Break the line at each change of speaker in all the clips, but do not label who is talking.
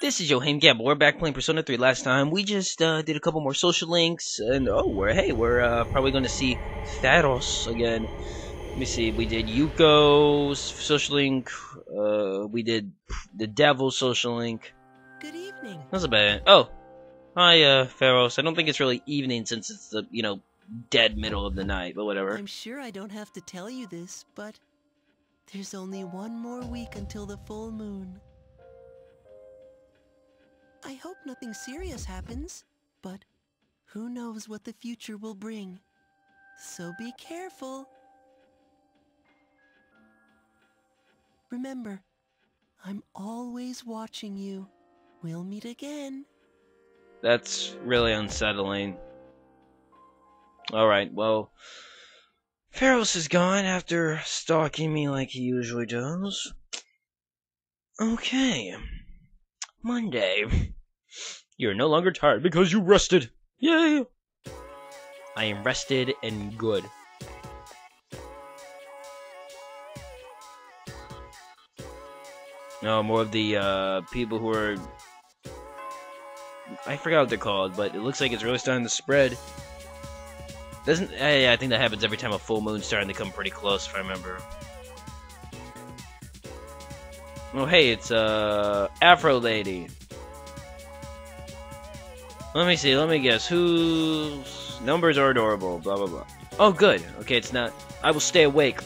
This is Joachim Gamble. We're back playing Persona 3 last time. We just uh, did a couple more social links, and oh, we're hey, we're uh, probably going to see Pharos again. Let me see. We did Yuko's social link. Uh, we did the Devil social link.
Good evening.
That's a bad. Oh, hi, uh, Pharos. I don't think it's really evening since it's the you know dead middle of the night, but whatever.
I'm sure I don't have to tell you this, but there's only one more week until the full moon. I hope nothing serious happens, but who knows what the future will bring. So be careful. Remember, I'm always watching you. We'll meet again.
That's really unsettling. Alright, well, Pharos is gone after stalking me like he usually does. Okay. Monday. You're no longer tired because you rested. Yay! I am rested and good. No, more of the uh, people who are. I forgot what they're called, but it looks like it's really starting to spread. Doesn't? Yeah, I think that happens every time a full moon's starting to come pretty close, if I remember. Oh, hey, it's uh, Afro Lady. Let me see. Let me guess. Whose numbers are adorable? Blah blah blah. Oh, good. Okay, it's not. I will stay awake.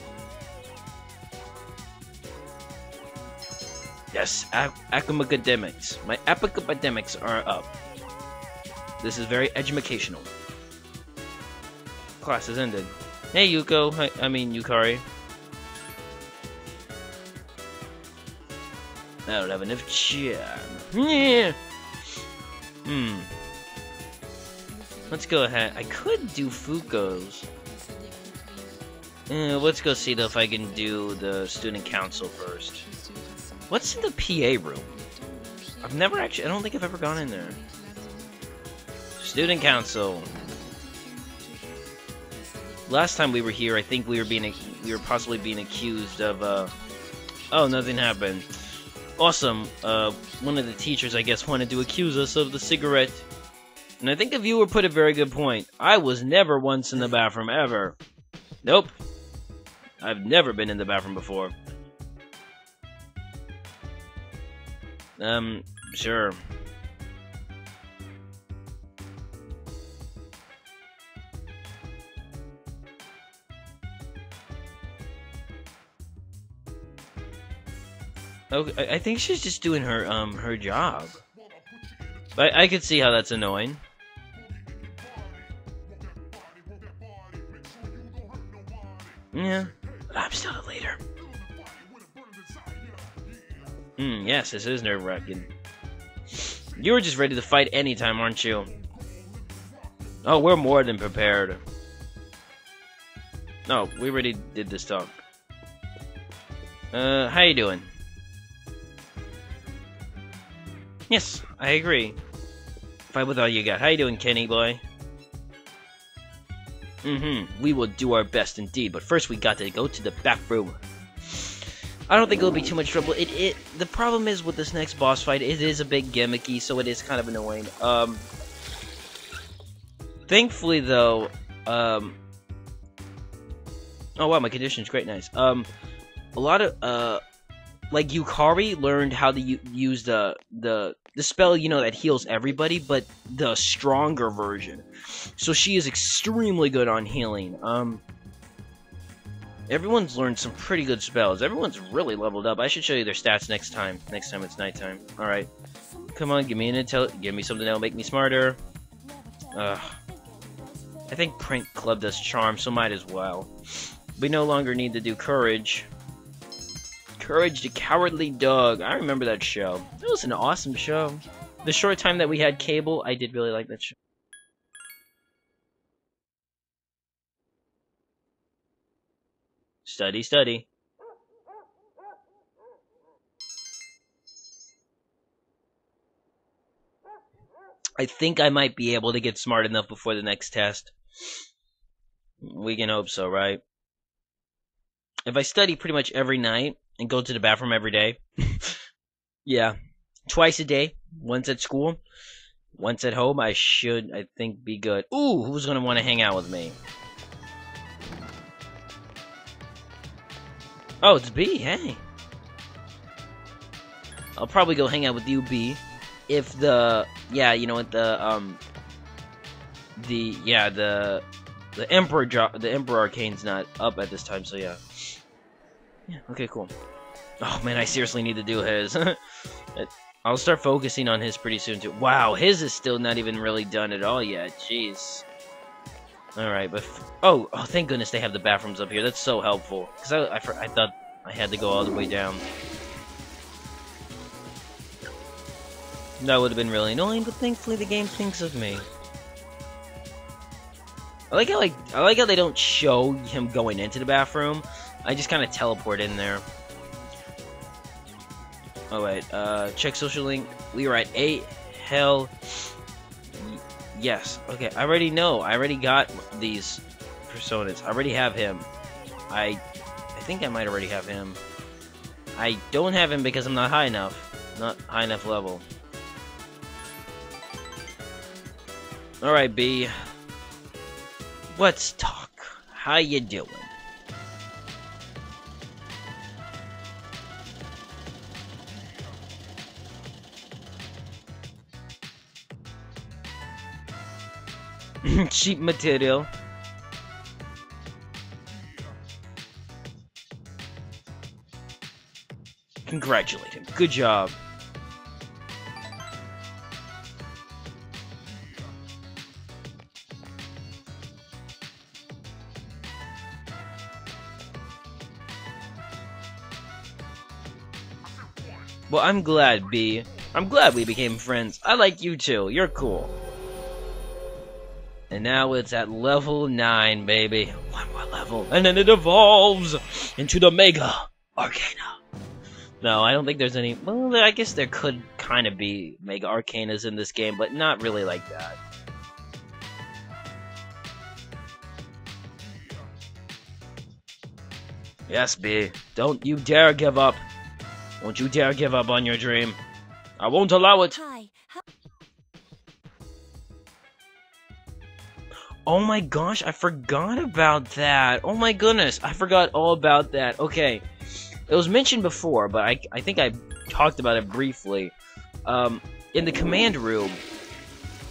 Yes, academics. My academics are up. This is very educational. Class has ended. Hey, Yuko. Hi, I mean, Yukari. I don't have enough charm. Yeah. Hmm. Let's go ahead. I could do Fuko's. Eh, let's go see though if I can do the student council first. What's in the PA room? I've never actually, I don't think I've ever gone in there. Student council. Last time we were here, I think we were being, we were possibly being accused of, uh, oh, nothing happened. Awesome, uh, one of the teachers, I guess, wanted to accuse us of the cigarette. And I think the viewer put a very good point. I was never once in the bathroom, ever. Nope. I've never been in the bathroom before. Um, sure. Okay, I think she's just doing her um her job. But I could see how that's annoying. Yeah, I'm still a leader. Hmm, yes, this is nerve-wracking. You were just ready to fight anytime, aren't you? Oh, we're more than prepared. No, we already did this talk. Uh, how you doing? Yes, I agree. Fight with all you got. How you doing, Kenny boy? Mm-hmm. We will do our best indeed, but first we got to go to the back room. I don't think it'll be too much trouble. It it the problem is with this next boss fight, it is a bit gimmicky, so it is kind of annoying. Um Thankfully though, um Oh wow, my condition's great, nice. Um a lot of uh like Yukari learned how to use the the the spell, you know, that heals everybody, but the stronger version. So she is extremely good on healing. Um, everyone's learned some pretty good spells. Everyone's really leveled up. I should show you their stats next time. Next time it's nighttime. All right, come on, give me an intel. Give me something that'll make me smarter. Ugh. I think Prank Club does charm, so might as well. We no longer need to do courage. Courage the Cowardly Dog. I remember that show. It was an awesome show. The short time that we had cable, I did really like that show. Study, study. I think I might be able to get smart enough before the next test. We can hope so, right? If I study pretty much every night, and go to the bathroom every day. yeah, twice a day. Once at school, once at home, I should, I think, be good. Ooh, who's gonna want to hang out with me? Oh, it's B, hey. I'll probably go hang out with you, B. If the, yeah, you know what, the, um, the, yeah, the, the Emperor, the Emperor Arcana's not up at this time, so yeah. Yeah, okay, cool. Oh man, I seriously need to do his. I'll start focusing on his pretty soon too. Wow, his is still not even really done at all yet. Jeez. Alright, but... oh, oh, thank goodness they have the bathrooms up here. That's so helpful. Because I, I, I thought I had to go all the way down. That would have been really annoying, but thankfully the game thinks of me. I like how like I like how they don't show him going into the bathroom. I just kind of teleport in there. Oh wait, uh, check social link. We are at eight. Hell, yes. Okay, I already know. I already got these personas. I already have him. I, I think I might already have him. I don't have him because I'm not high enough. Not high enough level. Alright, B. Let's talk. How you doing? Cheap material. Congratulate him. Good job. Well, I'm glad, B. I'm glad we became friends. I like you too. You're cool. And now it's at level 9, baby. One more level, and then it evolves into the Mega Arcana. No, I don't think there's any... Well, I guess there could kind of be Mega Arcanas in this game, but not really like that. Yes, B. Don't you dare give up. Don't you dare give up on your dream. I won't allow it. Hi. Oh my gosh, I forgot about that. Oh my goodness, I forgot all about that. Okay, it was mentioned before, but I, I think I talked about it briefly. Um, in the command room,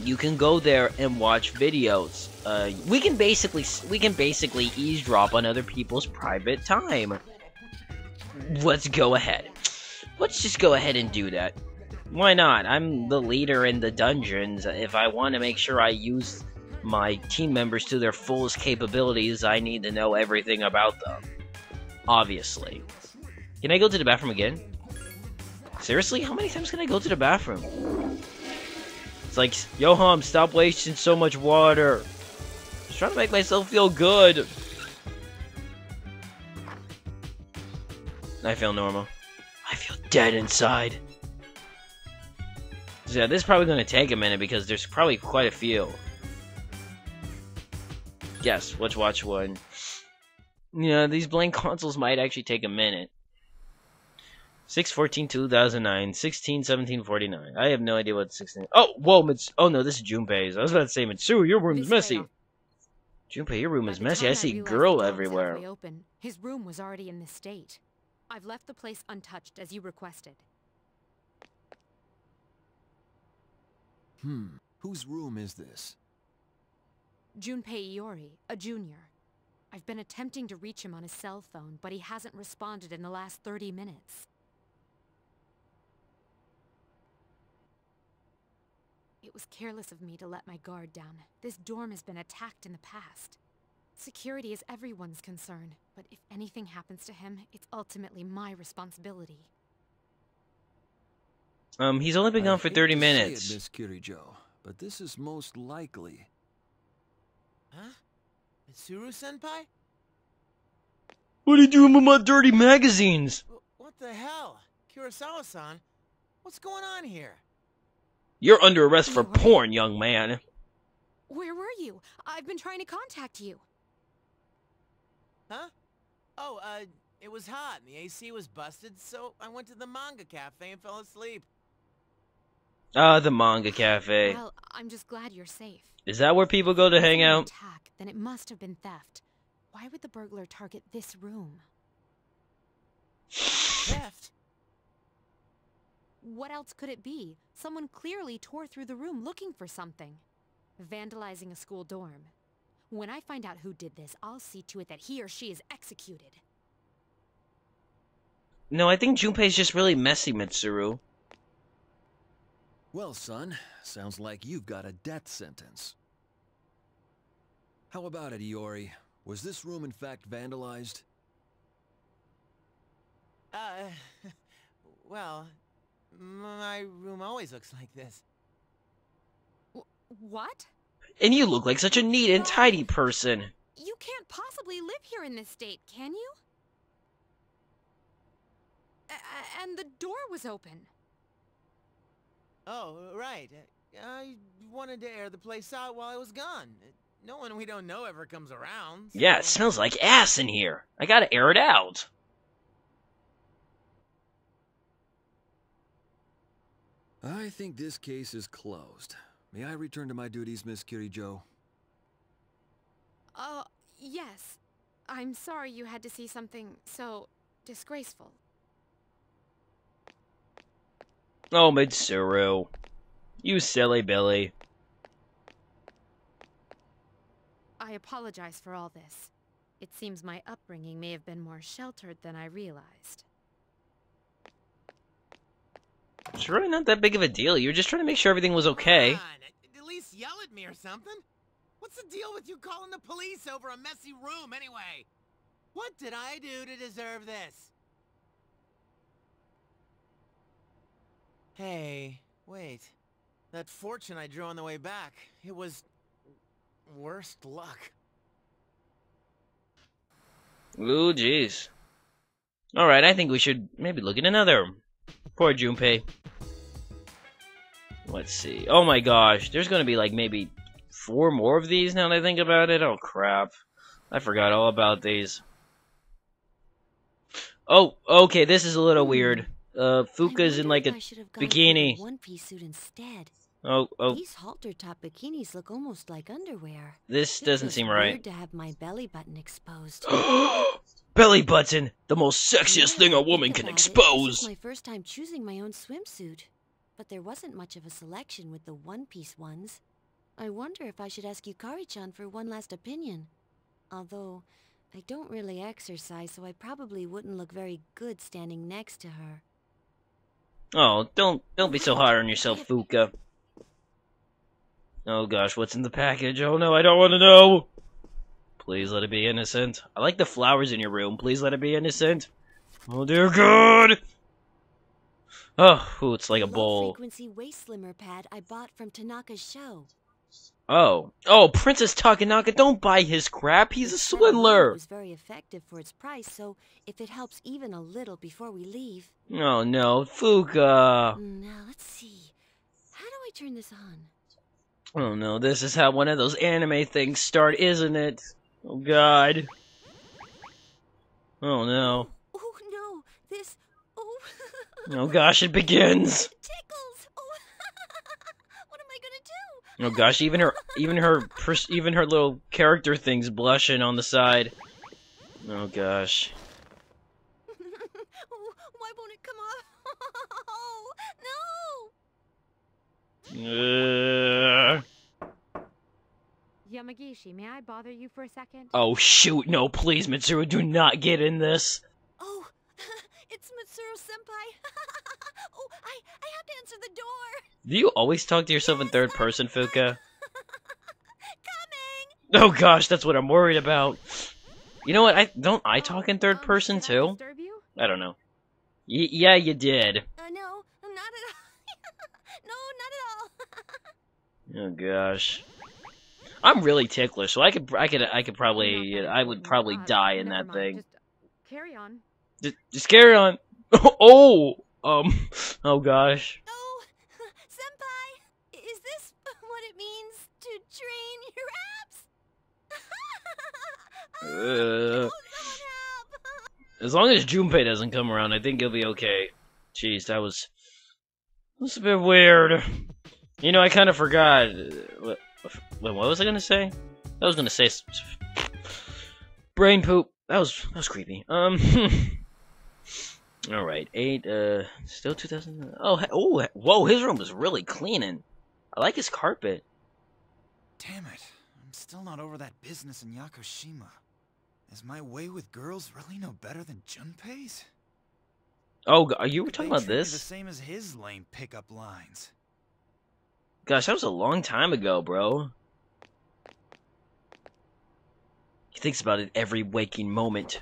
you can go there and watch videos. Uh, we can basically we can basically eavesdrop on other people's private time. Let's go ahead. Let's just go ahead and do that. Why not? I'm the leader in the dungeons. If I want to make sure I use my team members to their fullest capabilities, I need to know everything about them. Obviously. Can I go to the bathroom again? Seriously? How many times can I go to the bathroom? It's like, Yoham, stop wasting so much water. Just trying to make myself feel good. I feel normal. I feel dead inside. So yeah, this is probably going to take a minute because there's probably quite a few. Yes, let's watch one. Yeah, these blank consoles might actually take a minute. 6 2009 16 17 49 i have no idea what 16 oh whoa Mits oh no this is junpei's i was about to say mitsu your room's messy. junpei your room is messy. I see girl everywhere.
open, his room was already in this state. I've left the place untouched as you requested.
Hmm whose room is this
Junpei Iori, a junior. I've been attempting to reach him on his cell phone, but he hasn't responded in the last 30 minutes. It was careless of me to let my guard down. This dorm has been attacked in the past. Security is everyone's concern, but if anything happens to him, it's ultimately my responsibility.
Um, he's only been gone for 30 minutes.
It, Miss Kirijo, but this is most likely
Huh? Mitsuru-senpai?
What are you doing with my dirty magazines?
What the hell? Kurosawa-san? What's going on here?
You're under arrest for porn, young man.
Where were you? I've been trying to contact you.
Huh? Oh, uh, it was hot and the AC was busted, so I went to the manga cafe and fell asleep.
Ah, the manga cafe.
Well, I'm just glad you're safe.
Is that where people go to
If
hang out?
Attack, then it must have been theft. Why would the burglar target this room?
Theft?
What else could it be? Someone clearly tore through the room looking for something. Vandalizing a school dorm. When I find out who did this, I'll see to it that he or she is executed.
No, I think Junpei's just really messy, Mitsuru.
Well, son, sounds like you've got a death sentence. How about it, Iori? Was this room in fact vandalized?
Uh, well, my room always looks like this.
What?
And you look like such a neat and tidy person.
You can't possibly live here in this state, can you? A- a- and the door was open.
Oh, right. I wanted to air the place out while I was gone. No one we don't know ever comes around.
Yeah, it smells like ass in here. I gotta air it out.
I think this case is closed. May I return to my duties, Miss Kirijo?
Uh, yes. I'm sorry you had to see something so disgraceful.
Oh, Mitsuru. You silly Billy.
I apologize for all this. It seems my upbringing may have been more sheltered than I realized.
It's really not that big of a deal. You were just trying to make sure everything was okay.
At least yell at me or something. What's the deal with you calling the police over a messy room anyway? What did I do to deserve this? Hey, wait. That fortune I drew on the way back, it was... worst luck.
Ooh, jeez. Alright, I think we should maybe look at another. Poor Junpei. Let's see. Oh my gosh, there's gonna be like maybe four more of these now that I think about it. Oh crap. I forgot all about these. Oh, okay, this is a little weird. Uh, Fuka's in like a bikini.
One piece suit instead.
Oh, oh,
These halter top bikinis look almost like underwear.
this
It
doesn't seem
weird
right.
to have my belly button exposed.
Belly button, the most sexiest thing a woman can
it,
expose.
This my first time choosing my own swimsuit, but there wasn't much of a selection with the one-piece ones. I wonder if I should ask Yukari-chan for one last opinion. Although, I don't really exercise, so I probably wouldn't look very good standing next to her.
Oh, don't don't be so hard on yourself, Fuka. Oh gosh, what's in the package? Oh no, I don't want to know. Please let it be innocent. I like the flowers in your room. Please let it be innocent. Oh dear God. Oh, ooh, it's like a
Low
bowl.
frequency waist slimmer pad I bought from Tanaka's show.
Oh, oh, Princess Takanaka, don't buy his crap. He's a
online It
swindler.
was very effective for its price, so if it helps even a little before we leave.
Oh no, Fuka.
Now let's see. How do I turn this on?
Oh no, this is how one of those anime things start, isn't it? Oh God. Oh no.
Oh no, this. Oh.
Oh gosh, it begins
tickles. Oh. what am I gonna do?
Oh gosh, even her, even her, pers- even her little character thing's blushing on the side. Oh gosh.
oh, why won't it come off? Oh no!
Uh,
Yamagishi, may I bother you for a second?
oh shoot, no, please, Mitsuru, do not get in this.
Oh, it's Mitsuru Senpai. oh, I I have to answer the door.
Do you always talk to yourself in third person, Fuka?
Coming.
Oh gosh, that's what I'm worried about. You know what? I don't I talk in third
Um,
person too. I don't know. Y- yeah, you did.
Uh, no, not at all. no, not at all.
Oh gosh. I'm really ticklish, so I could, I could, I could probably, I would probably die in that thing.
Just carry on.
Just, just carry on. Oh, um, oh gosh.
Oh, Senpai, is this what it means to train your abs?
Uh,
someone help!
as long as Junpei doesn't come around, I think he'll be okay. Jeez, that was. It's a bit weird. You know, I kind of forgot. uh, What, what was I gonna say? I was gonna say s- s- brain poop. That was that was creepy. Um. all right, eight. Uh, still two thousand. Oh, oh, whoa! His room was really cleaning. I like his carpet.
Damn it. I'm still not over that business in Yakushima. Is my way with girls really no better than Junpei's?
Oh, are you talking about
this? The same as his lame pickup lines.
Gosh, that was a long time ago, bro. He thinks about it every waking moment.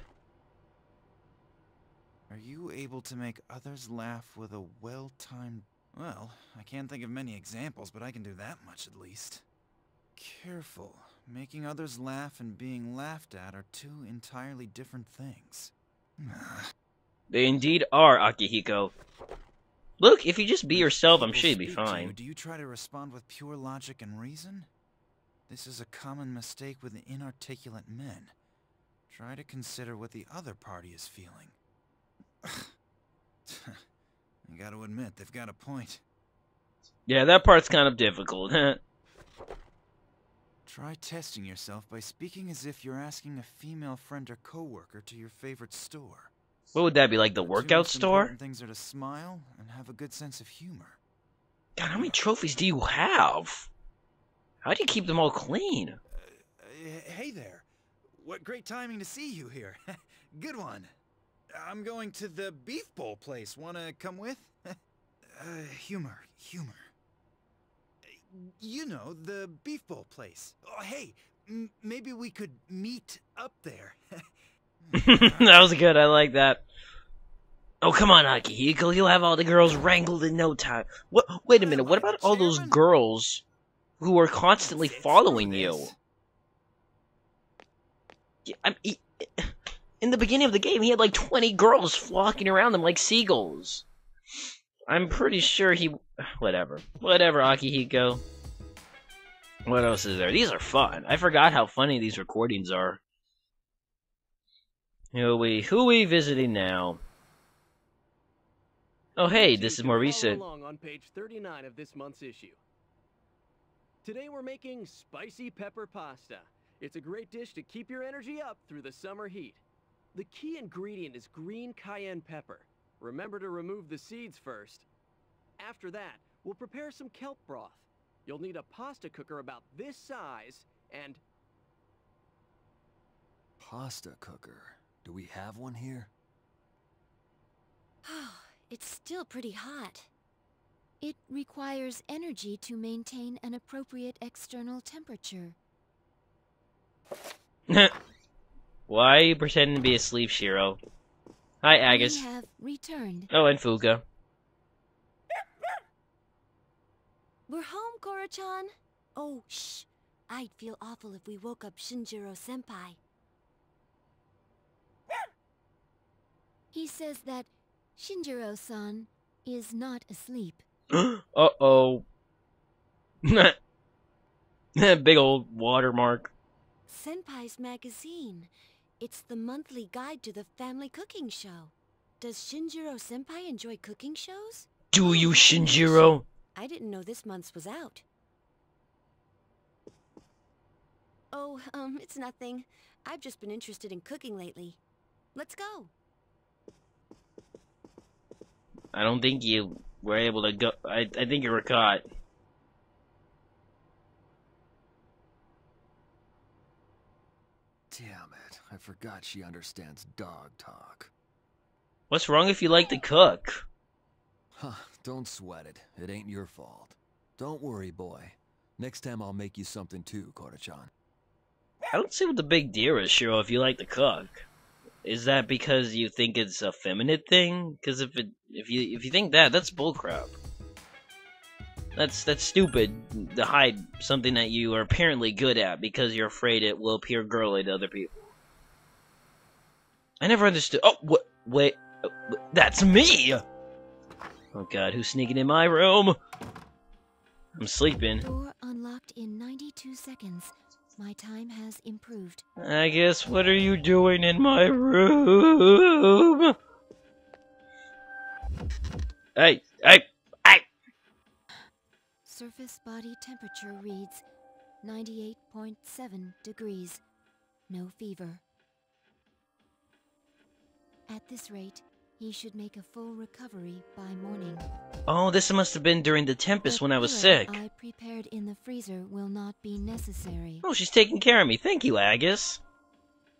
Are you able to make others laugh with a well-timed... Well, I can't think of many examples, but I can do that much at least. Careful. Making others laugh and being laughed at are two entirely different things.
They indeed are, Akihiko. Look, if you just be yourself, I'm sure you'd be
to you,
fine.
do you try to respond with pure logic and reason? This is a common mistake with inarticulate men. Try to consider what the other party is feeling. I gotta admit, they've got a point.
Yeah, that part's kind of difficult.
Try testing yourself by speaking as if you're asking a female friend or coworker to your favorite store.
what would that be, like the workout store?
Things are to smile and have a good sense of humor.
God, how many trophies do you have? How do you keep them all clean?
Uh, hey there. What great timing to see you here. Good one. I'm going to the beef bowl place. Wanna come with? uh, humor, humor. You know, the beef bowl place. Oh, hey, m- maybe we could meet up there.
that was good, I like that. Oh, come on, Akihiko, you'll have all the girls wrangled in no time. What? Wait a minute, what about all those girls who are constantly following you? I'm, he, in the beginning of the game, he had like 20 girls flocking around him like seagulls. I'm pretty sure he. Whatever. Whatever, Akihiko. What else is there? These are fun. I forgot how funny these recordings are. Who are we? Who are we visiting now? Oh, hey, this is more recent.
along on page 39 of this month's issue. Today we're making spicy pepper pasta. It's a great dish to keep your energy up through the summer heat. The key ingredient is green cayenne pepper. Remember to remove the seeds first. After that, we'll prepare some kelp broth. You'll need a pasta cooker about this size and
Pasta cooker. Do we have one here?
Oh, it's still pretty hot. It requires energy to maintain an appropriate external temperature.
Why are you pretending to be asleep, Shiro? Hi, Aigis.
We have returned.
Oh, and Fuka.
We're home, Koro-chan. Oh, shh. I'd feel awful if we woke up Shinjiro-senpai. He says that Shinjiro-san is not asleep.
Uh-oh. Big old watermark.
Senpai's magazine. It's the monthly guide to the family cooking show. Does Shinjiro-senpai enjoy cooking shows?
Do you, Shinjiro?
I didn't know this month's was out. Oh, um, it's nothing. I've just been interested in cooking lately. Let's go.
I don't think you were able to go. I, I think you were caught.
Damn it. I forgot she understands dog talk.
What's wrong if you like to cook?
Huh, don't sweat it. It ain't your fault. Don't worry, boy. Next time I'll make you something too, Koro-chan.
I don't see what the big deal is, Shiro, if you like to cook. Is that because you think it's a feminine thing? Because if it, if you if you think that, that's bullcrap. That's that's stupid to hide something that you are apparently good at because you're afraid it will appear girly to other people. I never understood. Oh, what? Wait, that's me. Oh God, who's sneaking in my room? I'm sleeping.
Door unlocked in 92 seconds. My time has improved.
I guess what are you doing in my room? Hey, hey, hey!
surface body temperature reads 98.7 degrees. No fever. At this rate, he should make a full recovery by morning.
Oh, this must have been during the Tempest
The
when I was sick.
I prepared in the freezer will not be necessary.
Oh, she's taking care of me. Thank you, Aigis.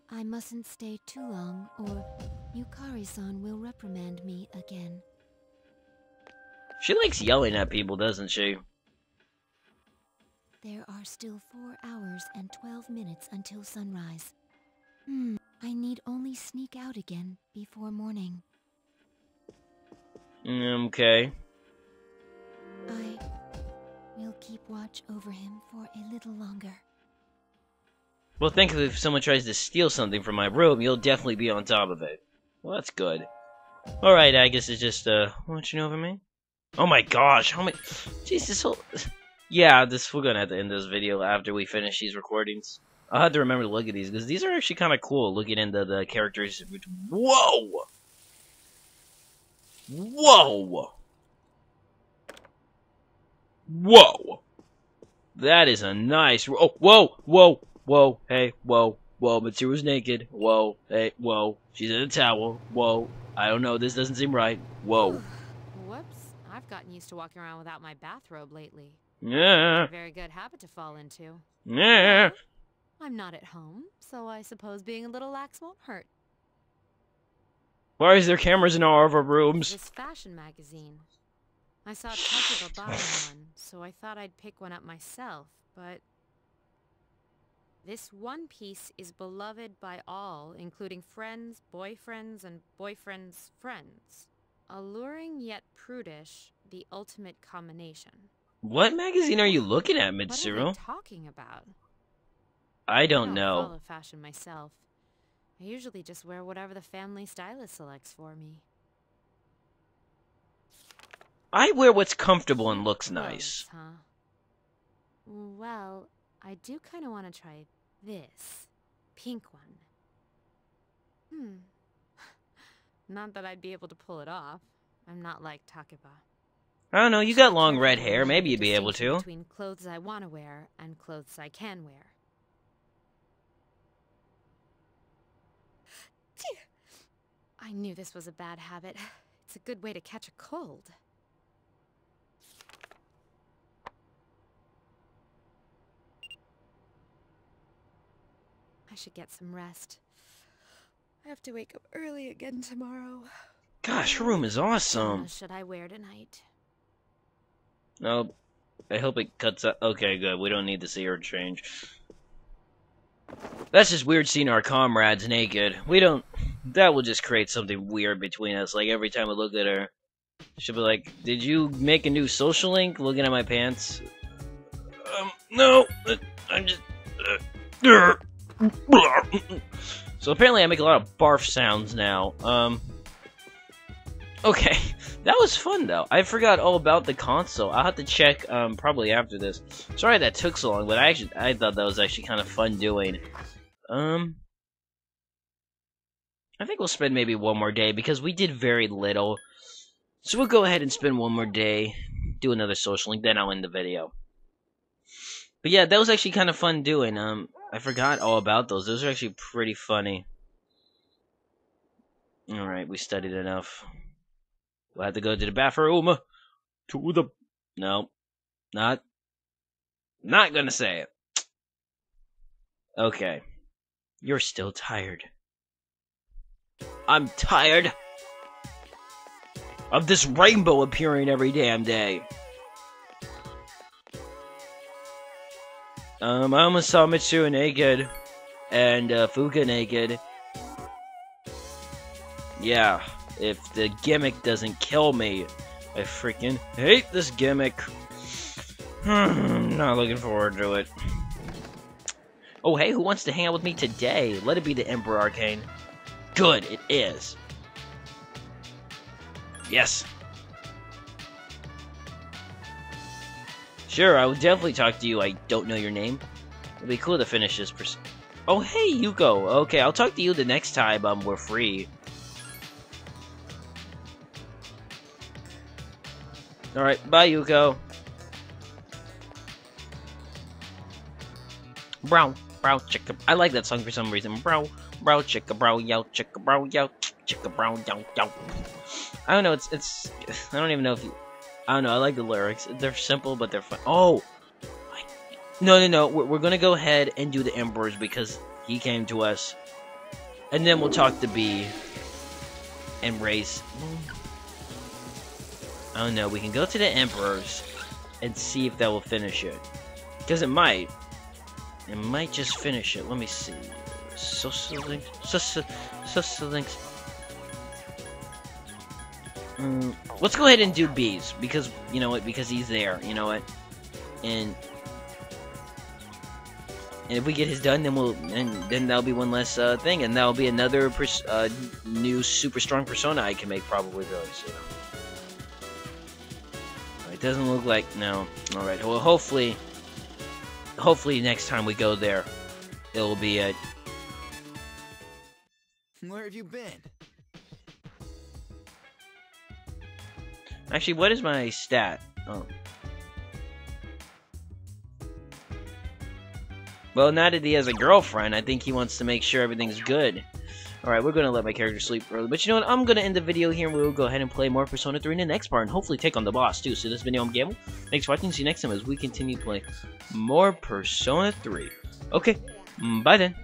I mustn't stay too long, or Yukari-san will reprimand me again.
She likes yelling at people, doesn't she?
There are still four hours and twelve minutes until sunrise. Hmm, I need only sneak out again before morning.
Mm, Okay.
I will keep watch over him for a little longer.
Well, thankfully, if someone tries to steal something from my room, you'll definitely be on top of it. Well, that's good. Alright, Aigis is just, uh, watching over me. Oh my gosh, how many... Jeez, this whole... Yeah, this we're gonna have to end this video after we finish these recordings. I'll have to remember to look at these, because these are actually kind of cool, looking into the characters. Whoa! Whoa! Whoa! That is a nice... Oh, whoa, whoa, whoa, hey, whoa, whoa, but she was naked. Whoa, hey, whoa, she's in a towel. Whoa, I don't know, this doesn't seem right. Whoa.
Whoops, I've gotten used to walking around without my bathrobe lately.
Yeah,
very good habit to fall into.
yeah.
I'm not at home, so I suppose being a little lax won't hurt.
Why is there cameras in all of our rooms?
This fashion magazine. I saw Takeba buying one, so I thought I'd pick one up myself, but... This one piece is beloved by all, including friends, boyfriends, and boyfriends' friends. Alluring yet prudish, the ultimate combination.
What magazine are you looking at,
What are
Mitsuru?
they talking about?
I
I
don't know.
follow fashion myself. I usually just wear whatever the family stylist selects for me.
I wear what's comfortable and looks nice.
huh? Well, I do kind of want to try this pink one. Hmm. Not that I'd be able to pull it off. I'm not like Takeba.
I don't know, you got long red hair, maybe you'd be able to.
Between clothes I want to wear and clothes I can wear. I knew this was a bad habit. It's a good way to catch a cold. I should get some rest. I have to wake up early again tomorrow.
Gosh, her room is awesome.
What
awesome.
should I wear tonight?
Oh, I hope it cuts out. Okay, good. We don't need to see her change. That's just weird seeing our comrades naked. We don't. That will just create something weird between us. Like every time I look at her, she'll be like, "Did you make a new social link?" Looking at my pants. Um, no. uh, I'm just. Uh, so apparently, I make a lot of barf sounds now. Um. Okay, that was fun though. I forgot all about the console. I'll have to check um, probably after this. Sorry that took so long, but I actually I thought that was actually kind of fun doing. Um, I think we'll spend maybe one more day because we did very little. So we'll go ahead and spend one more day, do another social link, then I'll end the video. But yeah, that was actually kind of fun doing. Um, I forgot all about those. Those are actually pretty funny. All right, we studied enough. We'll have to go to the bathroom. To the. No. Not. Not gonna say it. Okay. You're still tired. I'm tired of this rainbow appearing every damn day. Um, I almost saw Mitsuru naked and uh, Fuka naked. Yeah, if the gimmick doesn't kill me, I freaking hate this gimmick. I'm not looking forward to it. Oh, hey, who wants to hang out with me today? Let it be the Emperor Arcana good it is. Yes. Sure, I will definitely talk to you. I don't know your name. It'd be cool to finish this Oh, hey, Yuko. Okay, I'll talk to you the next time um, we're free. Alright, bye, Yuko. Brown, brown chicken. I like that song for some reason. Brown brow, chicka, bro, yow, chicka, bro, yow, chicka, bro, yow, yow. I don't know. It's it's. I don't even know if you. I don't know. I like the lyrics. They're simple, but they're fun. Oh, I, no, no, no. We're, we're gonna go ahead and do the Emperors because he came to us, and then we'll talk to B and Race. I don't know. We can go to the Emperors and see if that will finish it. Because it might. It might just finish it. Let me see. Social links. Social, social links. Mm, let's go ahead and do Bees, because you know what? Because he's there. You know what? And and if we get his done, then we'll and then that'll be one less uh, thing, and that'll be another uh, new super strong persona I can make probably those. You know. It doesn't look like no. All right. Well, hopefully, hopefully next time we go there, it will be a.
Where have you been?
Actually, what is my stat? Oh. Well, now that he has a girlfriend, I think he wants to make sure everything's good. Alright, we're gonna let my character sleep early. But you know what? I'm gonna end the video here and we'll go ahead and play more Persona 3 in the next part and hopefully take on the boss too. So this video I'm Gamble. Thanks for watching. See you next time as we continue playing more Persona 3. Okay, mm, bye then.